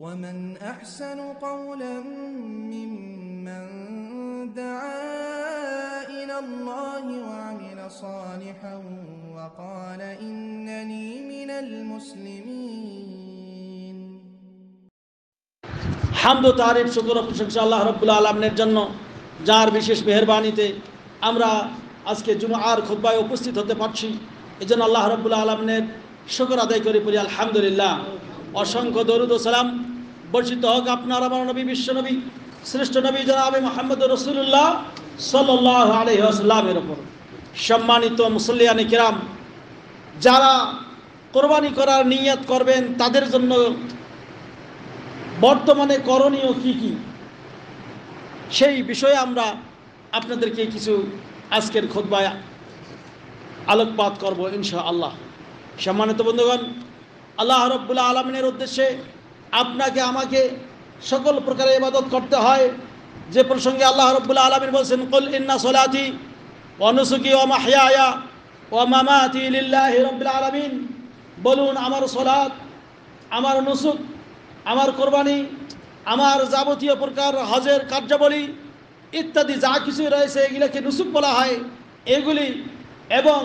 ومن أحسن قولا ممن دعا إلى الله وعمل صالحا وقال إنني من المسلمين হামদ ও তারিফ শুকুর ও প্রশংসা আল্লাহ রব্বুল আলমের জন্য যার বিশেষ মেহরবানিতে আমরা আজকে জুমার খুদ্বায় উপস্থিত হতে পারছি এই জন্য আল্লাহ রব্বুল আলমের শুকর আদায় করে পড়ি আলহামদুলিল্লাহ অসংখ্য দরুদ ও সালাম বর্ষিত হোক আপনার, আমার নবী বিশ্বনবী শ্রেষ্ঠ নবী জনাবে মোহাম্মদ রসুল্লাহ সাল্লাহ আলহিহাস্লামের ওপর সম্মানিত মুসল্লিয়ানি কিরাম, যারা কোরবানি করার নিয়ত করবেন, তাদের জন্য বর্তমানে করণীয় কি কি? সেই বিষয়ে আমরা আপনাদেরকে কিছু আজকের খোদবায় আলোকপাত করব ইনশা আল্লাহ সম্মানিত বন্ধুগণ, আল্লাহ রব্বুল্লাহ আলমিনের উদ্দেশ্যে আপনাকে, আমাকে সকল প্রকারের ইবাদত করতে হয়। যে প্রসঙ্গে আল্লাহ রব্বুল্লাহ আলমিন বলছেন, কল ইন্না সোলাতি অনুসুকি ও মাহিয়া ও মামাতি লিল্লাহি রব্বুল আলমিন। বলুন, আমার সোলাত আমার নুসুক, আমার কোরবানি, আমার যাবতীয় প্রকার হজের কার্যাবলী ইত্যাদি যা কিছু রয়েছে, এগুলোকে নুসুক বলা হয়। এগুলি এবং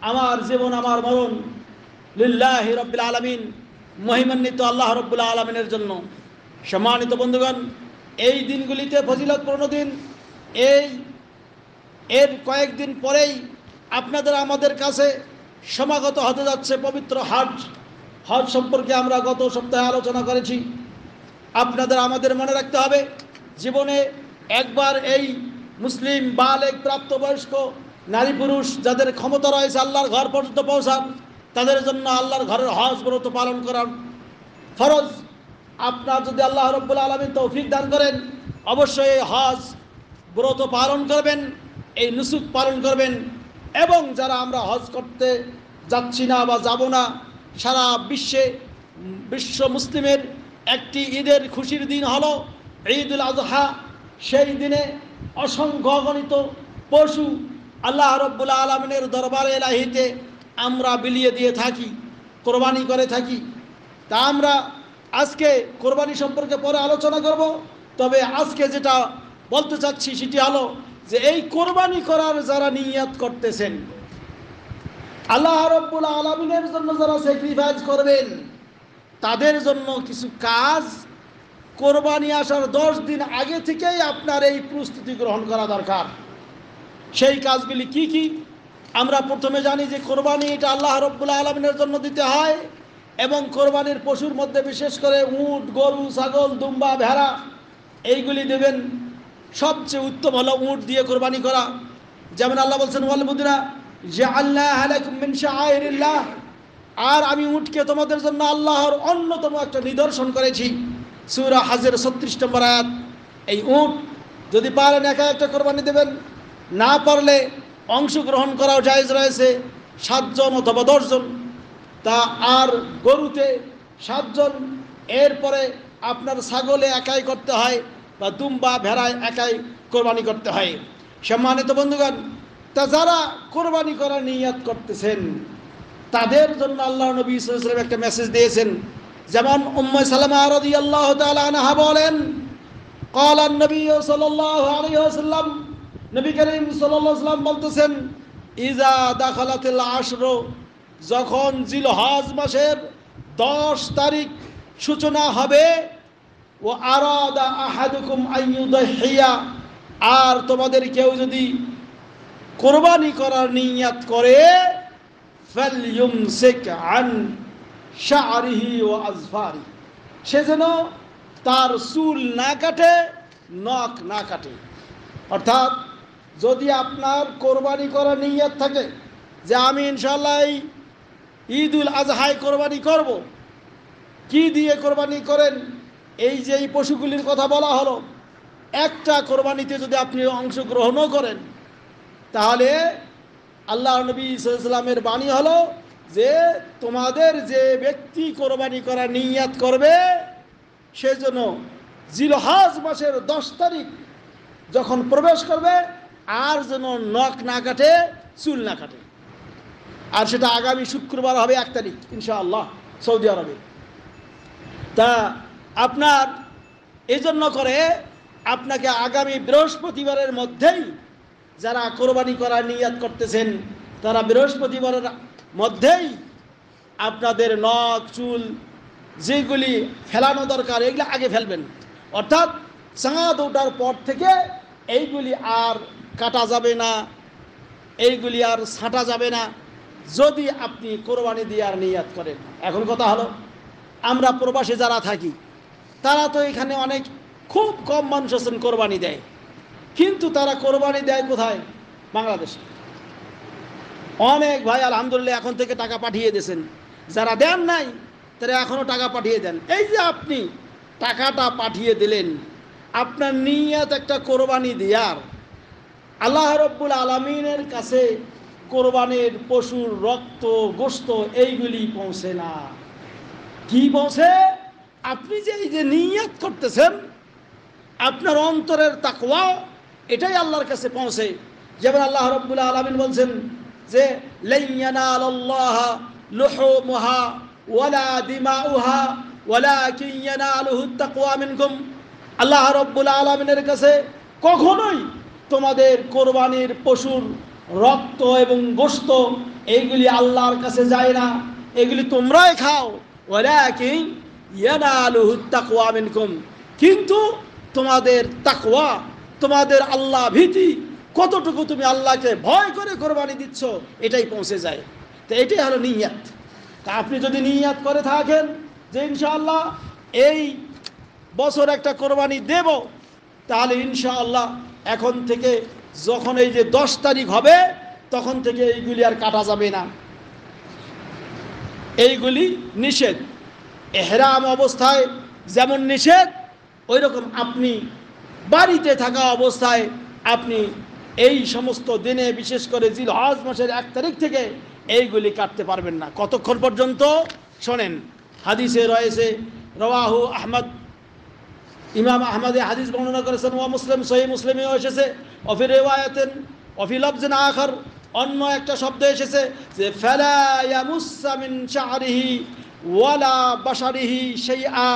আমার জীবন, আমার মরণ লিল্লাহ রব্বুল আলমিন মহিমান্বিত আল্লাহ রব্বুল আলমিনের জন্য। সম্মানিত বন্ধুগণ, এই দিনগুলিতে ফজিলতপূর্ণ দিন। এই, এর কয়েকদিন পরেই আপনাদের আমাদের কাছে সমাগত হতে যাচ্ছে পবিত্র হাট হজ সম্পর্কে আমরা গত সপ্তাহে আলোচনা করেছি। আপনাদের আমাদের মনে রাখতে হবে, জীবনে একবার এই মুসলিম, বালেক, প্রাপ্তবয়স্ক নারী পুরুষ যাদের ক্ষমতা রয়েছে আল্লাহর ঘর পর্যন্ত পৌঁছান তাদের জন্য আল্লাহর ঘরের হজ ব্রত পালন করার ফরজ। আপনার যদি আল্লাহ রব্বুল আলমী তৌফিক দান করেন, অবশ্যই এই হজ ব্রত পালন করবেন, এই নুসুক পালন করবেন এবং যারা আমরা হজ করতে যাচ্ছি না বা যাব না, সারা বিশ্বে, বিশ্ব মুসলিমের একটি ঈদের খুশির দিন হলো ঈদ উল আজহা। সেই দিনে অসংখ্য গণিত পশু আল্লাহ রব্বুল আলমিনের দরবারে এলাহিতে আমরা বিলিয়ে দিয়ে থাকি, কোরবানি করে থাকি। তা আমরা আজকে কোরবানি সম্পর্কে পরে আলোচনা করব, তবে আজকে যেটা বলতে চাচ্ছি সেটি হলো যে এই কোরবানি করার যারা নিয়াত করতেছেন, আল্লাহ রব্বুল আলমিনের জন্য যারা স্যাক্রিফাইস করবেন, তাদের জন্য কিছু কাজ কোরবানি আসার দশ দিন আগে থেকেই আপনার এই প্রস্তুতি গ্রহণ করা দরকার। সেই কাজগুলি কি কি? আমরা প্রথমে জানি যে কোরবানি এটা আল্লাহ রব্বুল আলমিনের জন্য দিতে হয় এবং কোরবানির পশুর মধ্যে বিশেষ করে উট, গরু, ছাগল, দুম্বা, ভেড়া, এইগুলি দেবেন। সবচেয়ে উত্তম হলো উট দিয়ে কোরবানি করা। যেমন আল্লাহ বলছেন ওয়ালবুদিনা যে আল্লাহ শাহ আর আমি উটকে তোমাদের জন্য আল্লাহর অন্যতম একটা নিদর্শন করেছি। সুরা হাজের ছত্রিশ নম্বর আয়াত। এই উট যদি পারেন একা একটা কোরবানি দেবেন, না পারলে অংশগ্রহণ করাও জায়জ রয়েছে সাতজন অথবা দশজন তা আর গরুতে সাতজন এরপরে আপনার ছাগলে একাই করতে হয় বা দুম্বা ভেড়ায় একাই কোরবানি করতে হয় সম্মানিত বন্ধুগণ তা যারা কোরবানি করার নিয়াত করতেছেন তাদের জন্য আল্লাহ নবী সাল্লাম একটা মেসেজ দিয়েছেন যেমন উম্ময় সালামা রদি আল্লাহ আনহা বলেন قال النبي صلى الله عليه وسلم নবী করিম সাল্লাম বলতেছেন, ইজা দাখালাতিল আশর, যখন জিল জিলহজ মাসের দশ তারিখ সূচনা হবে ও আরাদা আহাদুকুম আইয়ুদাহিয়া আর তোমাদের কেউ যদি কোরবানি করার নিয়াত করে ফালইউমসিক আজফারি, সে যেন তার চুল না কাটে, নখ না কাটে। অর্থাৎ যদি আপনার কোরবানি করার নিয়ত থাকে যে আমি ইনশাল্লাহ ঈদ উল আজহায় কোরবানি করব, কি দিয়ে কোরবানি করেন? এই যে এই পশুগুলির কথা বলা হলো, একটা কোরবানিতে যদি আপনি অংশগ্রহণও করেন, তাহলে আল্লাহ নবী ইসলামের বাণী হলো যে তোমাদের যে ব্যক্তি কোরবানি করার নিয়াত করবে সেজন্য জিলহাজ মাসের দশ তারিখ যখন প্রবেশ করবে আর যেন নখ না কাটে, চুল না কাটে। আর সেটা আগামী শুক্রবার হবে এক তারিখ, ইনশাআল্লাহ, সৌদি আরবে। তা আপনার এই জন্য করে আপনাকে আগামী বৃহস্পতিবারের মধ্যেই যারা কোরবানি করার নিয়াত করতেছেন, তারা বৃহস্পতিবারের মধ্যেই আপনাদের নখ, চুল যেগুলি ফেলানো দরকার, এগুলি আগে ফেলবেন। অর্থাৎ চাঁদ ওঠার পর থেকে এইগুলি আর কাটা যাবে না, এইগুলি আর ছাঁটা যাবে না। যদি আপনি কোরবানি দেওয়ার নিয়াত করেন। এখন কথা হলো, আমরা প্রবাসী যারা থাকি, তারা তো এখানে অনেক খুব কম মানুষ আছেন কোরবানি দেয়। কিন্তু তারা কোরবানি দেয় কোথায়? বাংলাদেশে। অনেক ভাই আলহামদুলিল্লাহ এখন থেকে টাকা পাঠিয়ে দিয়েছেন। যারা দেন নাই, তারা এখনও টাকা পাঠিয়ে দেন। এই যে আপনি টাকাটা পাঠিয়ে দিলেন, আপনার নিয়ত একটা কোরবানি দেওয়ার আল্লাহ রব্বুল আলমিনের কাছে কোরবানের পশুর রক্ত গোস্ত এইগুলি পৌঁছে না। কি পৌঁছে? আপনি যে এই যে নিয়ত করতেছেন, আপনার অন্তরের তাকওয়া, এটাই আল্লাহর কাছে পৌঁছে। যেমন আল্লাহ রব্বুল আলমিন বলছেন যে মিনকুম। আল্লাহ রব্বুল আলমিনের কাছে কখনোই তোমাদের কোরবানির পশুর রক্ত এবং গোস্ত এইগুলি আল্লাহর কাছে যায় না। এগুলি তোমরাই খাও। ইয়ানালুহু তাকওয়া কিন্তু তোমাদের তাকওয়া, তোমাদের আল্লাহ ভীতি, কতটুকু তুমি আল্লাহকে ভয় করে কোরবানি দিচ্ছ, এটাই পৌঁছে যায়। তো এটাই হলো নিয়াত। তা আপনি যদি নিয়াত করে থাকেন যে ইনশাআল্লাহ এই বছর একটা কোরবানি দেব, তাহলে ইনশাআল্লাহ এখন থেকে যখন এই যে দশ তারিখ হবে, তখন থেকে এইগুলি আর কাটা যাবে না। এইগুলি নিষেধ। এহরাম অবস্থায় যেমন নিষেধ ওই রকম আপনি বাড়িতে থাকা অবস্থায় আপনি এই সমস্ত দিনে, বিশেষ করে জিল হজ মাসের এক তারিখ থেকে এইগুলি কাটতে পারবেন না। কতক্ষণ পর্যন্ত? শোনেন, হাদিসে রয়েছে, রওয়াহু আহমদ ইমাম আহমদে হাদিস বর্ণনা করেছেন, ওয়া মুসলিম সহি মুসলিমেও এসেছে। অফি রেওয়ায়াতেন অফি লফজেন আখর। অন্য একটা শব্দ এসেছে যে, ফেলা ইয়ামুসা মিন শাহরিহি ওয়ালা বাসারিহি সেই আ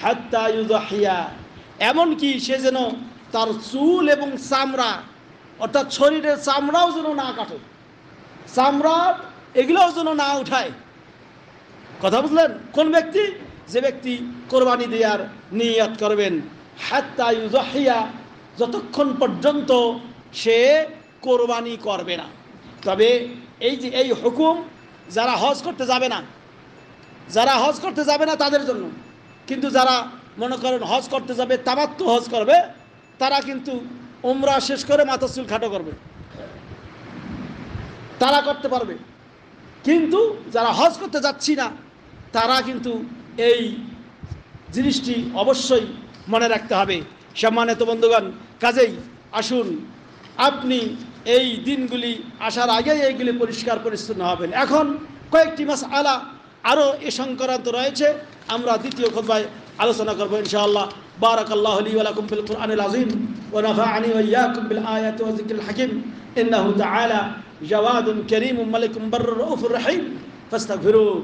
হাত্তা ইউদাহিয়া। এমনকি সে যেন তার চুল এবং চামড়া, অর্থাৎ শরীরের চামড়াও যেন না কাটে, চামড়া এগুলোও যেন না উঠায়। কথা বুঝলেন? কোন ব্যক্তি যে ব্যক্তি কোরবানি দেওয়ার নিয়াত করবেন, হাত্তা ইউজাহিয়া যতক্ষণ পর্যন্ত সে কোরবানি করবে না। তবে এই যে, এই হুকুম যারা হজ করতে যাবে না, যারা হজ করতে যাবে না তাদের জন্য, কিন্তু যারা মনে করেন হজ করতে যাবে, তামাত্ম হজ করবে, তারা কিন্তু উমরা শেষ করে মাথা চুল খাটো করবে। তারা করতে পারবে। কিন্তু যারা হজ করতে যাচ্ছি না, তারা কিন্তু এই জিনিসটি অবশ্যই মনে রাখতে হবে সম্মানিত বন্ধুগণ কাজেই আসুন আপনি এই দিনগুলি আসার আগেই এইগুলি পরিষ্কার পরিচ্ছন্ন হবেন এখন কয়েকটি মাস আলা আরও এ সংক্রান্ত রয়েছে আমরা দ্বিতীয় খোদ্ায় আলোচনা করবো ইনশাআল্লাহ بارك الله لي ولكم في القرآن العظيم ونفعني وإياكم بالآيات والذكر الحكيم إنه تعالى جواد كريم ملك بر رؤوف رحيم فاستغفروه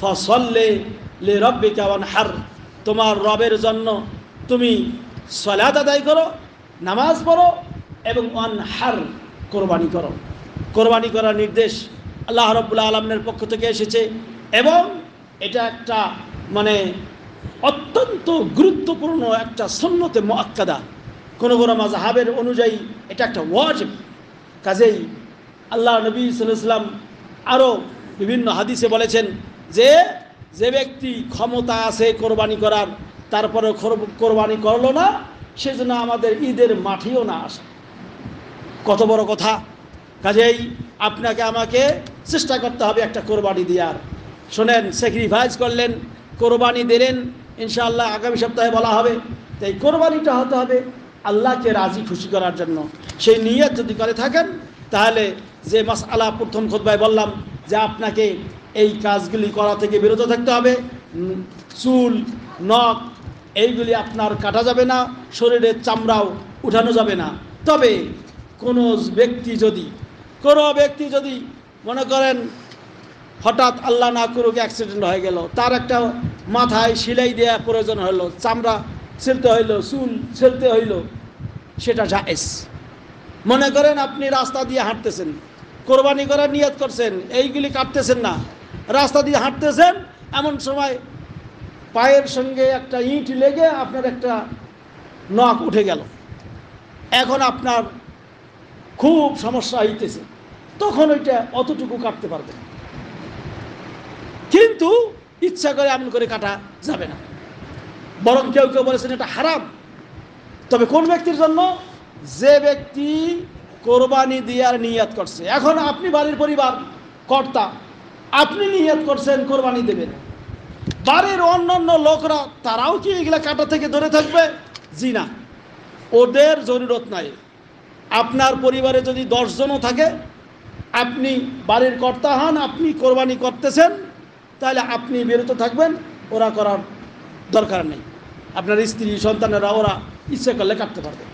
ফসল্লে লে রব্বে কেমন হার তোমার রবের জন্য তুমি সলাত আদায় করো, নামাজ পড়ো এবং অনহার কোরবানি করো। কোরবানি করার নির্দেশ আল্লাহ রব্বুল্লা আলমের পক্ষ থেকে এসেছে এবং এটা একটা মানে অত্যন্ত গুরুত্বপূর্ণ একটা সন্ন্যতে মোয়াক্কাদা কোনো কোনো মাজাহাবের অনুযায়ী এটা একটা ওয়াজিব। কাজেই আল্লাহ নবী সাল্লাম আরও বিভিন্ন হাদিসে বলেছেন যে যে ব্যক্তি ক্ষমতা আছে কোরবানি করার তারপরে কোরবানি করল না, সেজন্য আমাদের ঈদের মাঠেও না আসে। কত বড় কথা। কাজেই আপনাকে আমাকে চেষ্টা করতে হবে একটা কোরবানি দেওয়ার। শোনেন স্যাক্রিফাইস করলেন, কোরবানি দিলেন, ইনশাআল্লাহ আগামী সপ্তাহে বলা হবে। তাই কোরবানিটা হতে হবে আল্লাহকে রাজি, খুশি করার জন্য। সেই নিয়ত যদি করে থাকেন, তাহলে যে মাস আলা প্রথম খোদবায় বললাম যে আপনাকে এই কাজগুলি করা থেকে বিরত থাকতে হবে। চুল, নখ, এইগুলি আপনার কাটা যাবে না, শরীরের চামড়াও উঠানো যাবে না। তবে কোনো ব্যক্তি যদি, কোনো ব্যক্তি যদি মনে করেন হঠাৎ আল্লাহ না করুক অ্যাক্সিডেন্ট হয়ে গেল, তার একটা মাথায় সিলাই দেওয়া প্রয়োজন হলো, চামড়া ছিলতে হইল, চুল ছিলতে হইল, সেটা জায়েজ। মনে করেন আপনি রাস্তা দিয়ে হাঁটতেছেন, কোরবানি করার নিয়াত করছেন, এইগুলি কাটতেছেন না রাস্তা দিয়ে হাঁটতেছেন, এমন সময় পায়ের সঙ্গে একটা ইট লেগে আপনার একটা নখ উঠে গেল। এখন আপনার খুব সমস্যা হইতেছে। তখন ওইটা অতটুকু কাটতে পারবেন কিন্তু ইচ্ছা করে এমন করে কাটা যাবে না। বরং কেউ কেউ বলেছেন এটা হারাম। তবে কোন ব্যক্তির জন্য? যে ব্যক্তি কোরবানি দেওয়ার নিয়াত করছে। এখন আপনি বাড়ির পরিবার, কর্তা আপনি নিয়াত করছেন, কোরবানি দেবেন। বাড়ির অন্যান্য লোকরা, তারাও কি এগুলা কাটা থেকে ধরে থাকবে? জি না। ওদের জরুরত নাই। আপনার পরিবারে যদি দশজনও থাকে, আপনি বাড়ির কর্তা হন, আপনি কোরবানি করতেছেন, তাহলে আপনি বিরত থাকবেন, ওরা করার দরকার নেই। আপনার স্ত্রী, সন্তানেরা, ওরা ইচ্ছে করলে কাটতে পারবে।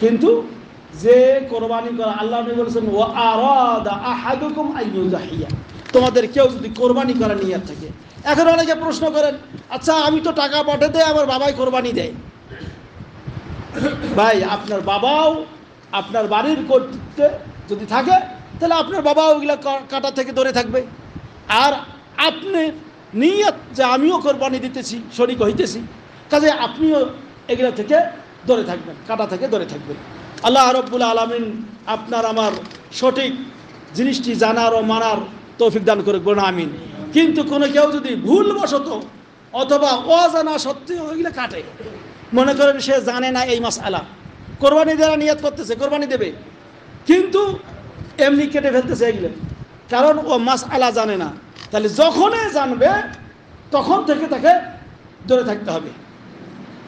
কিন্তু যে কোরবানি করা, আল্লাহ বলেছেন ও আরাদা আহাদুকুম আইয়ুজাহিয়া তোমাদের কেউ যদি কোরবানি করা নিয়ে থাকে। এখন অনেকে প্রশ্ন করেন আচ্ছা আমি তো টাকা পাঠাতে আমার বাবাই কোরবানি দেয়। ভাই, আপনার বাবাও আপনার বাড়ির করতে যদি থাকে, তাহলে আপনার বাবাও ওইগুলা কাটা থেকে ধরে থাকবে। আর আপনি নিয়ত যে আমিও কোরবানি দিতেছি, শরিক হইতেছি, কাজে আপনিও এগুলা থেকে দূরে থাকবেন, কাটা থেকে দূরে থাকবেন। আল্লাহ রব্বুল আলমিন আপনার আমার সঠিক জিনিসটি জানার ও মানার তৌফিক দান করে বলুন আমিন। কিন্তু কোনো কেউ যদি ভুলবশত অথবা অজানা সত্ত্বেও ওইগুলো কাটে, মনে করেন সে জানে না এই মাস আলা কোরবানি দেওয়ার নিয়ত করতেছে, কোরবানি দেবে। কিন্তু এমনি কেটে ফেলতেছে এগুলো। কারণ ও মাস আলা জানে না। তাহলে যখনই জানবে, তখন থেকে তাকে দূরে থাকতে হবে।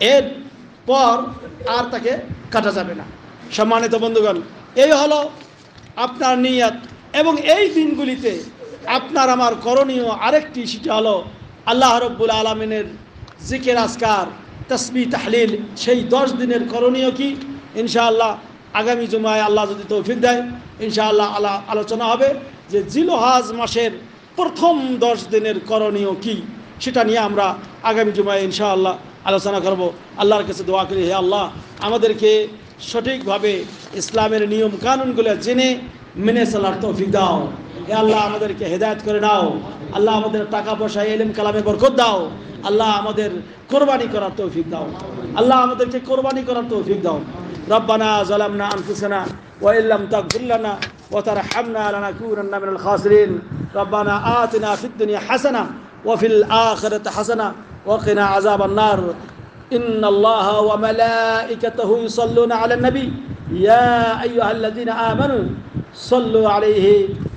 এর পর আর তাকে কাটা যাবে না। সম্মানিত বন্ধুগণ, এই হলো আপনার নিয়ত এবং এই দিনগুলিতে আপনার আমার করণীয় আরেকটি সেটা হলো আল্লাহ রব্বুল আলমিনের জিকের আসকার তসবি তাহলিল, সেই দশ দিনের করণীয় কি? ইনশাআল্লাহ আগামী জুমায় আল্লাহ যদি তৌফিক দেয়, ইনশাআল্লাহ আল্লাহ আলোচনা হবে যে জিলোহাজ মাসের প্রথম দশ দিনের করণীয় কি? সেটা নিয়ে আমরা আগামী জুমায় ইনশাআল্লাহ আলোচনা করব। আল্লাহর কাছে দোয়া করি, হে আল্লাহ, আমাদেরকে সঠিকভাবে ইসলামের নিয়ম কানুনগুলো জেনে, মেনে চলার তৌফিক দাও। হে আল্লাহ আমাদেরকে হেদায়ত করে দাও আল্লাহ আমাদের টাকা পয়সা এলেম কালামে বরকত দাও আল্লাহ আমাদের কোরবানি করার তৌফিক দাও আল্লাহ আমাদেরকে কোরবানি করার তৌফিক দাও ربنا ظلمنا أنفسنا وإن لم تغفر لنا وترحمنا لنكونن من الخاسرين ربنا آتنا في الدنيا حسنة وفي الآخرة حسنة وقنا عذاب النار إن الله وملائكته يصلون على النبي يا أيها الذين آمنوا صلوا عليه